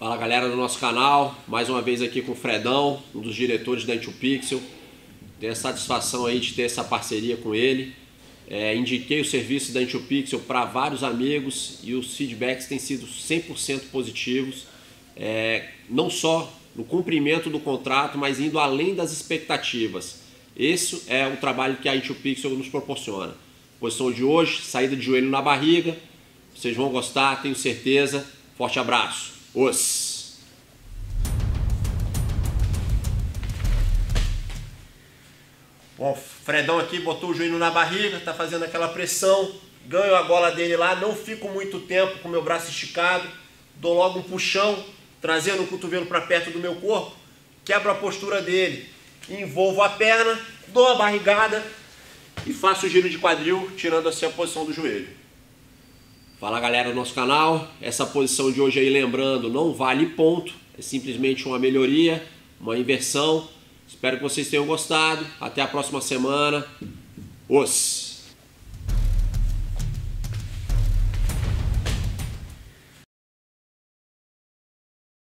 Fala galera do nosso canal, mais uma vez aqui com o Fredão, um dos diretores da Pixel. Tenho a satisfação aí de ter essa parceria com ele. É, indiquei o serviço da Pixel para vários amigos e os feedbacks têm sido 100% positivos. É, não só no cumprimento do contrato, mas indo além das expectativas. Esse é o trabalho que a Pixel nos proporciona. Posição de hoje, saída de joelho na barriga. Vocês vão gostar, tenho certeza. Forte abraço. Os. Bom, Fredão aqui botou o joelho na barriga, tá fazendo aquela pressão. Ganho a bola dele lá, não fico muito tempo com meu braço esticado. Dou logo um puxão, trazendo o cotovelo para perto do meu corpo. Quebro a postura dele. Envolvo a perna, dou a barrigada e faço o giro de quadril, tirando assim a posição do joelho. Fala galera do nosso canal, essa posição de hoje aí lembrando não vale ponto, é simplesmente uma melhoria, uma inversão. Espero que vocês tenham gostado, até a próxima semana. Os!